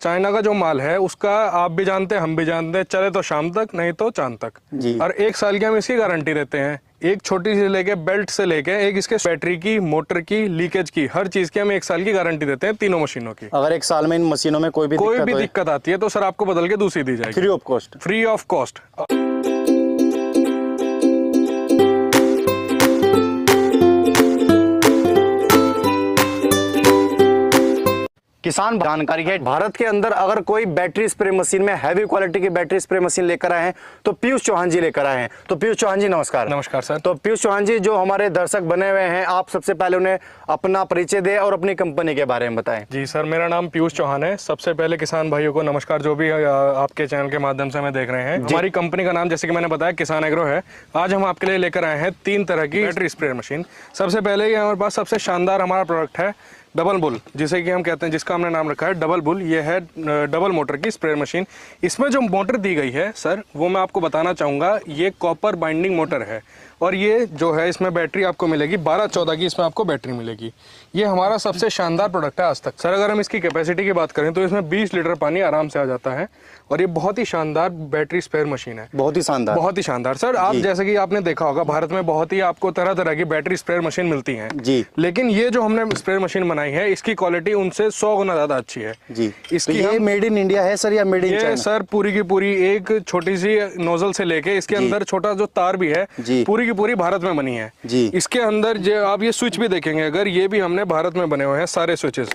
China का जो माल है उसका आप भी जानते हैं हम भी जानते हैं चले तो शाम तक नहीं तो चाँद तक। जी। और एक साल की हम इसकी गारंटी देते हैं। एक छोटी सी लेके बेल्ट से लेके एक इसके बैटरी की मोटर की लीकेज की हर चीज़ की हम एक साल की गारंटी देते हैं तीनों मशीनों की। अगर एक साल में इन मशीनों में कोई भी कोई दिक्कत भी दिक्कत आती है तो सर आपको बदल के दूसरी दी जाएगी। Free of cost free of cost किसान जानकारी है भारत के अंदर अगर कोई बैटरी स्प्रे मशीन में हैवी क्वालिटी की बैटरी स्प्रे मशीन लेकर आए हैं तो पीयूष चौहान जी लेकर आए हैं। तो पीयूष चौहान जी नमस्कार। नमस्कार सर। तो पीयूष चौहान जी जो हमारे दर्शक बने हुए हैं आप सबसे पहले उन्हें अपना परिचय दे और अपनी कंपनी के बारे में बताएँ। जी सर मेरा नाम पीयूष चौहान है। सबसे पहले किसान भाइयों को नमस्कार जो भी आपके चैनल के माध्यम से हमें देख रहे हैं। हमारी कंपनी का नाम जैसे कि मैंने बताया किसान एग्रो है। आज हम आपके लिए लेकर आए हैं तीन तरह की बैटरी स्प्रे मशीन। सबसे पहले ये हमारे पास सबसे शानदार हमारा प्रोडक्ट है डबल बुल, जिसे कि हम कहते हैं, जिसका हमने नाम रखा है डबल बुल। ये है डबल मोटर की स्प्रे मशीन। इसमें जो मोटर दी गई है, सर, वो मैं आपको बताना चाहूँगा, ये कॉपर बाइंडिंग मोटर है। और ये जो है इसमें बैटरी आपको मिलेगी। 12-14 की इसमें आपको बैटरी मिलेगी। ये हमारा सबसे शानदार प्रोडक्ट है आज तक। सर अगर हम इसकी कैपेसिटी की बात करें तो इसमें 20 लीटर पानी आराम से आ जाता है। और ये बहुत ही शानदार बैटरी स्पेयर मशीन है। बहुत ही शानदार। बहुत ही शानदार। सर आप जैसे कि आपने देखा होगा भारत में बहुत ही आपको तरह तरह की बैटरी स्प्रेयर मशीन मिलती है। जी। लेकिन ये जो हमने स्प्रेयर मशीन बनाई है इसकी क्वालिटी उनसे सौ गुना ज़्यादा अच्छी है। जी। तो इसकी ये मेड इन इंडिया है सर या मेड इन चाइना सर पूरी की पूरी एक छोटी सी नोजल से लेके इसके अंदर छोटा जो तार भी है पूरी की पूरी भारत में बनी है जी। इसके अंदर जो आप ये स्विच भी देखेंगे अगर ये भी हमने भारत में बने हुए हैं सारे स्विचेस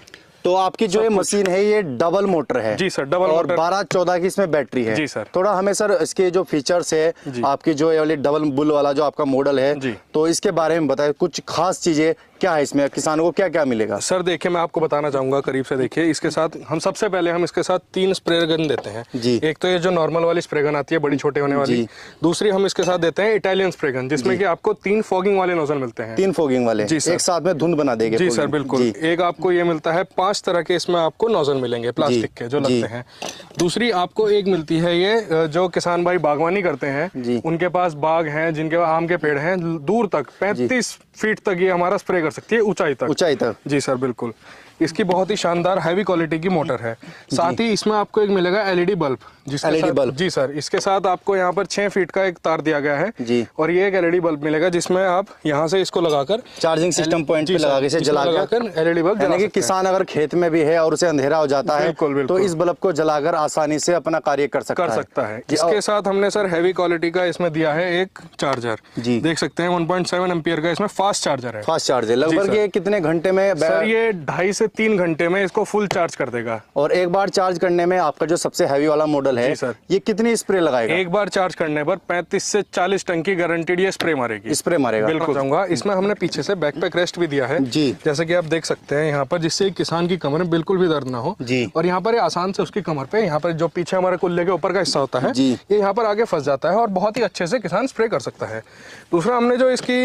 तो आपकी जो ये मशीन है ये डबल मोटर है। जी सर, डबल और बारह चौदह की इसमें बैटरी है। जी सर। थोड़ा हमें सर इसके जो फीचर्स है आपकी जो ये वाली डबल बुल वाला जो आपका मॉडल है। तो इसके बारे में बताएँ कुछ खास चीज़ें क्या है इसमें किसानों को क्या क्या मिलेगा? सर देखिए मैं आपको बताना चाहूँगा करीब से देखिए इसके साथ हम सबसे पहले हम इसके साथ तीन स्प्रे गन देते हैं। जी। एक तो ये जो नॉर्मल वाली स्प्रे गन आती है बड़ी छोटे होने वाली। दूसरी हम इसके साथ देते हैं इटालियन स्प्रे गन जिसमें कि आपको तीन फॉगिंग वाले नोजल मिलते हैं। तीन फोगिंग वाले। जी सर। एक साथ में धुंध बना देंगे जी सर बिल्कुल। एक आपको ये मिलता है पाँच तरह के इसमें आपको नोजल मिलेंगे प्लास्टिक के जो लगते हैं। दूसरी आपको एक मिलती है ये जो किसान भाई बागवानी करते हैं। उनके पास बाग हैं जिनके आम के पेड़ हैं दूर तक पैंतीस फीट तक ये हमारा स्प्रे कर सकती है ऊंचाई तक। ऊंचाई तक। जी सर बिल्कुल। इसकी बहुत ही शानदार हैवी क्वालिटी की मोटर है। साथ ही इसमें आपको एक मिलेगा एलईडी बल्ब जिसके LED साथ- बल्ब। जी सर इसके साथ आपको यहाँ पर छह फीट का एक तार दिया गया है। जी। और ये एक एलईडी बल्ब मिलेगा जिसमें आप यहाँ से इसको लगाकर चार्जिंग सिस्टम पॉइंट पे लगा के जला लगाकर एलईडी बल्ब सकते हैं। किसान अगर खेत में भी है और उसे अंधेरा हो जाता है बिल्कुल, बिल्कुल। तो इस बल्ब को जलाकर आसानी से अपना कार्य कर सकता कर है। सकता है। इसके साथ हमने सर हैवी क्वालिटी का इसमें दिया है एक चार्जर जी। देख सकते हैं 1.7 एम्पियर का इसमें फास्ट चार्जर है। फास्ट चार्ज है लगभग ये कितने घंटे में सर ये ढाई से तीन घंटे में इसको फुल चार्ज कर देगा। और एक बार चार्ज करने में आपका जो सबसे हैवी वाला मॉडल है सर। ये कितनी स्प्रे लगाएगा? एक बार चार्ज करने पर 35 से 40 टन की गारंटीड ये स्प्रे मारेगी। स्प्रे मारेगा। बिल्कुल। इसमें हमने पीछे से बैकपैक रेस्ट भी दिया है। जी। जैसे की आप देख सकते हैं यहाँ पर जिससे किसान की कमर में बिल्कुल भी दर्द ना हो। जी। और यहाँ पर आसान से उसकी कमर पे यहाँ पर जो पीछे हमारे कुल्ले के ऊपर का हिस्सा होता है। ये यहाँ पर आगे फंस जाता है और बहुत ही अच्छे से किसान स्प्रे कर सकता है। दूसरा हमने जो इसकी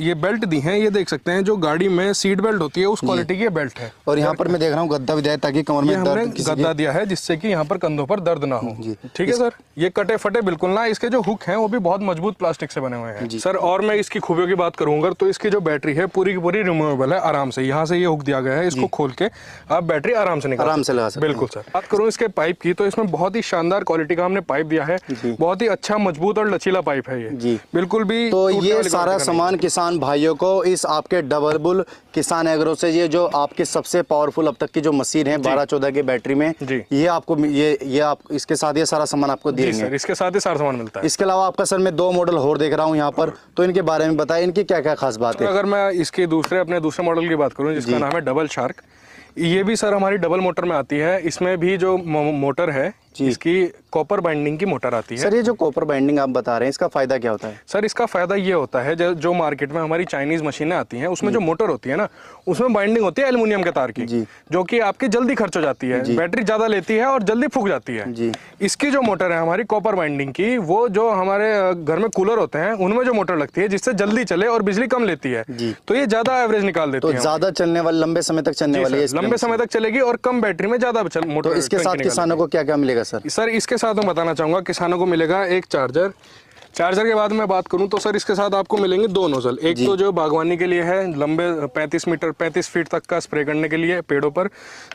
ये बेल्ट दी है ये देख सकते हैं जो गाड़ी में सीट बेल्ट होती है उस क्वालिटी की ये बेल्ट है। और यहाँ पर मैं देख रहा हूँ गद्दा भी दिया ताकि कमर में दर्द गद्दा दिया है जिससे कि यहाँ पर कंधों पर दर्द ना हो। ठीक है सर? ये कटे फटे बिल्कुल ना इसके जो हुक है वो भी बहुत मज़बूत प्लास्टिक से बने हुए हैं। सर और मैं इसकी खूबियों की बात करूँगा तो इसकी जो बैटरी है पूरी की पूरी रिमूवेबल है आराम से। यहाँ से ये हुक दिया गया है इसको खोल के आप बैटरी आराम से निकाल आराम से लगा सकते बिल्कुल सर। बात करूँ इसके पाइप की तो इसमें बहुत ही शानदार क्वालिटी का हमने पाइप दिया है। बहुत ही अच्छा मज़बूत और लचीला पाइप है ये। जी। बिल्कुल भी तो ये सारा। सामान किसान भाइयों को इस आपके डबल बुल किसान एग्रो से ये जो आपके सबसे पावरफुल अब तक की जो मशीन है बारह चौदह की बैटरी में। ये आपको ये ये आप इसके साथ ये सारा सामान आपको सर इसके साथ ही सारा सामान मिलता है। इसके अलावा आपका सर मैं दो मॉडल और देख रहा हूँ यहाँ पर तो इनके बारे में बताएँ इनकी क्या क्या खास बात है? अगर मैं इसके दूसरे अपने दूसरे मॉडल की बात करूँ जिसका नाम है डबल शार्क ये भी सर हमारी डबल मोटर में आती है। इसमें भी जो मोटर है इसकी कॉपर बाइंडिंग की मोटर आती है। सर ये जो कॉपर बाइंडिंग आप बता रहे हैं इसका फ़ायदा क्या होता है? सर इसका फ़ायदा ये होता है जो, मार्केट में हमारी चाइनीज़ मशीनें आती हैं उसमें जो। मोटर होती है ना उसमें बाइंडिंग होती है एल्युमिनियम के तार की जी। कि आपकी जल्दी खर्च हो जाती है बैटरी ज़्यादा लेती है और जल्दी फूक जाती है। जी। इसकी जो मोटर है हमारी कॉपर बाइंडिंग की वो जो हमारे घर में कूलर होते हैं उनमें जो मोटर लगती है जिससे जल्दी चले और बिजली कम लेती है। तो ये ज़्यादा एवरेज निकाल देती तो है ज़्यादा चलने वाले लंबे समय तक चलने वाली लंबे समय तक चलेगी और कम बैटरी में ज़्यादा मोटर तो इसके साथ किसानों को क्या क्या मिलेगा सर। सर इसके साथ मैं बताना चाहूँगा किसानों को मिलेगा एक चार्जर चार्जर के बाद मैं बात करूँ तो सर इसके साथ आपको मिलेंगे दो नोजल एक तो जो बागवानी के लिए है लंबे 35 मीटर 35 फीट तक का स्प्रे करने के लिए पेड़ों पर।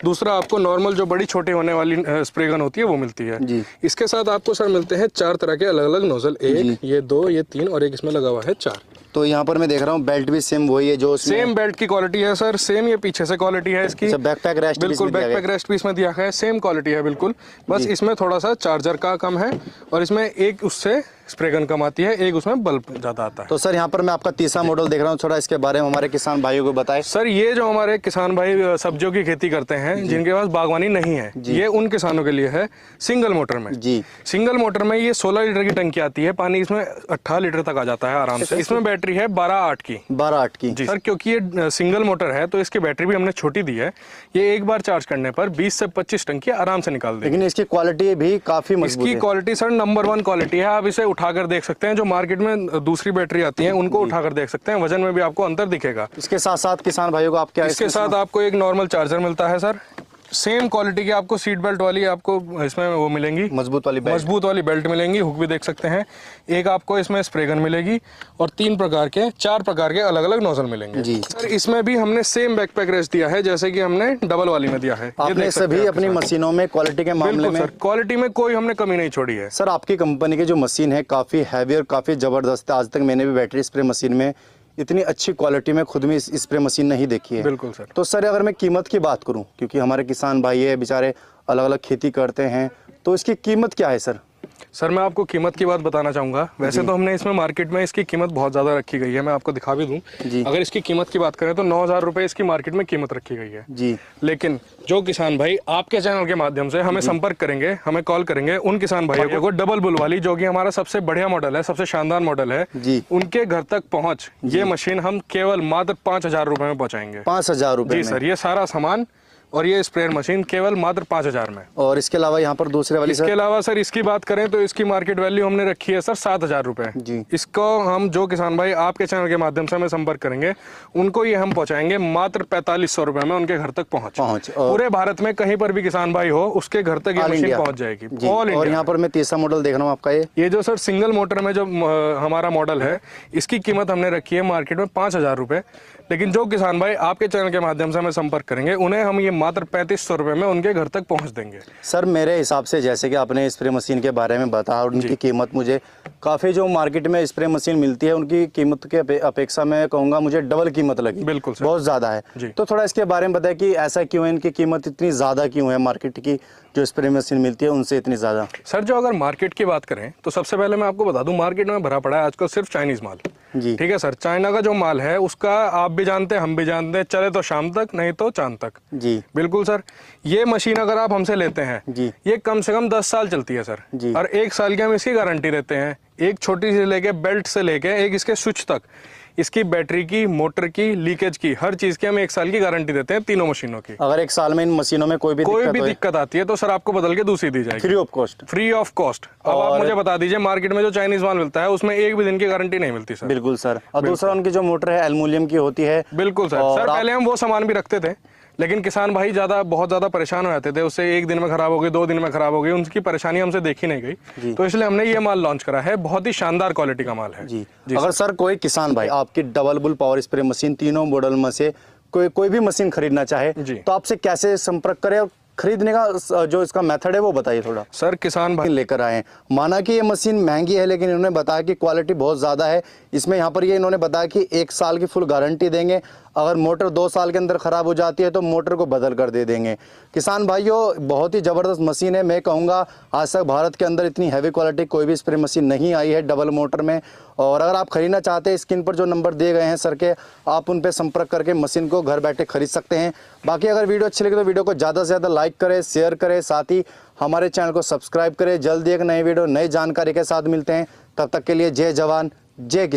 दूसरा आपको नॉर्मल जो बड़ी छोटी होने वाली स्प्रे गन होती है वो मिलती है। इसके साथ आपको सर मिलते हैं चार तरह के अलग अलग नोजल एक ये दो ये तीन और एक इसमें लगा हुआ है चार। तो यहाँ पर मैं देख रहा हूँ बेल्ट भी सेम वही है जो सेम बेल्ट की क्वालिटी है सर। सेम ये पीछे से क्वालिटी है इसकी। अच्छा, backpack rest बिल्कुल बैकपैक रेस्ट भी इसमें दिया है। सेम क्वालिटी है बिल्कुल। बस इसमें थोड़ा सा चार्जर का कम है और इसमें एक उससे स्प्रे गन कम आती है एक उसमें बल्ब ज़्यादा आता है। तो सर यहाँ पर मैं आपका तीसरा मॉडल देख रहा हूँ थोड़ा इसके बारे में हमारे किसान भाइयों को बताएँ। सर ये जो हमारे किसान भाई सब्जियों की खेती करते हैं जिनके पास बागवानी नहीं है ये उन किसानों के लिए है सिंगल मोटर में। जी। सिंगल मोटर में ये 16 लीटर की टंकी आती है पानी इसमें 18 लीटर तक आ जाता है आराम से। इसमें बैटरी है 12 आठ की। बारह आठ की। जी। सर क्योंकि ये सिंगल मोटर है तो इसकी बैटरी भी हमने छोटी दी है ये एक बार चार्ज करने पर 20 से 25 टंकी आराम से निकाल देगी। लेकिन इसकी क्वालिटी भी काफ़ी इसकी quality sir number one quality है आप इसे उठाकर देख सकते हैं जो मार्केट में दूसरी बैटरी आती है उनको उठाकर देख सकते हैं वज़न में भी आपको अंतर दिखेगा। इसके साथ साथ किसान भाइयों को आप क्या इसके साथ आपको एक नॉर्मल चार्जर मिलता है सर। सेम क्वालिटी की आपको सीट बेल्ट वाली आपको इसमें वो मिलेंगी। मज़बूत वाली बेल्ट मज़बूत वाली बेल्ट मिलेंगी हुक भी देख सकते हैं। एक आपको इसमें स्प्रे गन मिलेगी और तीन प्रकार के चार प्रकार के अलग अलग नोजल मिलेंगे। जी। सर इसमें भी हमने सेम बैकपैक रेस दिया है जैसे कि हमने डबल वाली में दिया है। आपने सभी अपनी मशीनों में क्वालिटी के मामले में क्वालिटी में कोई हमने कमी नहीं छोड़ी है। सर आपकी कंपनी की जो मशीन है काफ़ी हैवी और काफ़ी ज़बरदस्त है। आज तक मैंने भी बैटरी स्प्रे मशीन में इतनी अच्छी क्वालिटी में खुद में इस स्प्रे मशीन नहीं देखी है। बिल्कुल सर तो सर अगर मैं कीमत की बात करूँ क्योंकि हमारे किसान भाई है बेचारे अलग अलग खेती करते हैं तो इसकी कीमत क्या है सर सर मैं आपको कीमत की बात बताना चाहूँगा। वैसे तो हमने इसमें मार्केट में इसकी कीमत बहुत ज़्यादा रखी गई है मैं आपको दिखा भी दूँ। अगर इसकी कीमत की बात करें तो नौ हज़ार रुपये इसकी मार्केट में कीमत रखी गई है। जी। लेकिन जो किसान भाई आपके चैनल के माध्यम से हमें संपर्क करेंगे हमें कॉल करेंगे उन किसान भाइयों को डबल बुल वाली जो कि हमारा सबसे बढ़िया मॉडल है सबसे शानदार मॉडल है जी। उनके घर तक पहुँच ये मशीन हम केवल मात्र पाँच हज़ार रुपए में पहुंचाएँगे। पाँच हज़ार रुपये जी सर ये सारा सामान और ये स्प्रेयर मशीन केवल मात्र पाँच हज़ार में। और इसके अलावा यहाँ पर दूसरे वाली इसके अलावा सर इसकी बात करें तो इसकी मार्केट वैल्यू हमने रखी है सर सात हज़ार रुपए। जी। इसको हम जो किसान भाई आपके चैनल के माध्यम से हमें संपर्क करेंगे उनको ये हम पहुंचाएँगे मात्र पैंतालीस सौ रुपए में उनके घर तक पहुँच। पहुँच, पूरे भारत में कहीं पर भी किसान भाई हो उसके घर तक ये मशीन पहुँच जाएगी। ऑल और यहाँ पर मैं तीसरा मॉडल देख रहा हूँ आपका ये। ये जो सर सिंगल मोटर में जो हमारा मॉडल है इसकी कीमत हमने रखी है मार्केट में पाँच हज़ार लेकिन जो किसान भाई आपके चैनल के माध्यम से हमें संपर्क करेंगे उन्हें हम ये मात्र पैंतीस सौ रुपए में उनके घर तक पहुँच देंगे। सर मेरे हिसाब से जैसे कि आपने स्प्रे मशीन के बारे में बताया और उनकी कीमत मुझे काफ़ी जो मार्केट में स्प्रे मशीन मिलती है उनकी कीमत के अपेक्षा मैं कहूँगा मुझे डबल कीमत लगी। बिल्कुल बहुत ज़्यादा है। तो थोड़ा इसके बारे में बताया कि ऐसा क्यों है इनकी कीमत इतनी ज़्यादा क्यों है मार्केट की जो स्प्रे मशीन मिलती है उनसे इतनी ज़्यादा? सर जो अगर मार्केट की बात करें तो सबसे पहले मैं आपको बता दूँ मार्केट में भरा पड़ा है आजकल सिर्फ़ चाइनीज़ माल। जी। ठीक है सर चाइना का जो माल है उसका आप भी जानते हैं हम भी जानते हैं चले तो शाम तक नहीं तो चाँद तक। जी। बिल्कुल सर ये मशीन अगर आप हमसे लेते हैं जी। ये कम से कम दस साल चलती है सर। जी। और एक साल की हम इसकी गारंटी देते हैं एक छोटी से लेके बेल्ट से लेके एक इसके स्विच तक इसकी बैटरी की मोटर की लीकेज की हर चीज़ की हम एक साल की गारंटी देते हैं तीनों मशीनों की। अगर एक साल में इन मशीनों में कोई भी कोई दिक्कत भी दिक्कत आती है तो सर आपको बदल के दूसरी दी जाएगी। Free of cost free of cost अब आप मुझे बता दीजिए मार्केट में जो चाइनीज़ माल मिलता है उसमें एक भी दिन की गारंटी नहीं मिलती सर। बिल्कुल सर। और दूसरा उनकी जो मोटर है एल्युमिनियम की होती है। बिल्कुल सर। सर पहले हम वो सामान भी रखते थे। लेकिन किसान भाई ज़्यादा बहुत ज़्यादा परेशान हो जाते थे। उससे एक दिन में खराब हो गई दो दिन में खराब हो गई उनकी परेशानी हमसे देखी नहीं गई। तो इसलिए हमने ये माल लॉन्च करा है। बहुत ही शानदार क्वालिटी का माल है। जी। जी अगर सर कोई किसान भाई आपकी double bull power spray machine तीनों मॉडल में से कोई कोई भी मशीन खरीदना चाहे। तो आपसे कैसे संपर्क करे और खरीदने का जो इसका मेथड है, वो बताइए थोड़ा। सर, किसान भाई लेकर आए माना कि ये मशीन महँगी है, लेकिन इन्होंने बताया कि क्वालिटी बहुत ज़्यादा है। इसमें यहाँ पर ये इन्होंने बताया कि एक साल की फुल गारंटी देंगे। अगर मोटर दो साल के अंदर ख़राब हो जाती है तो मोटर को बदल कर दे देंगे। किसान भाइयों, बहुत ही ज़बरदस्त मशीन है। मैं कहूँगा, आज तक भारत के अंदर इतनी हैवी क्वालिटी कोई भी स्प्रे मशीन नहीं आई है डबल मोटर में। और अगर आप खरीदना चाहते हैं, स्क्रीन पर जो नंबर दिए गए हैं सर के, आप उन पर संपर्क करके मशीन को घर बैठे खरीद सकते हैं। बाकी अगर वीडियो अच्छी लगे तो वीडियो को ज़्यादा से ज़्यादा लाइक करें, शेयर करें, साथ ही हमारे चैनल को सब्सक्राइब करें। जल्दी एक नई वीडियो, नई जानकारी के साथ मिलते हैं। तब तक के लिए जय जवान, जय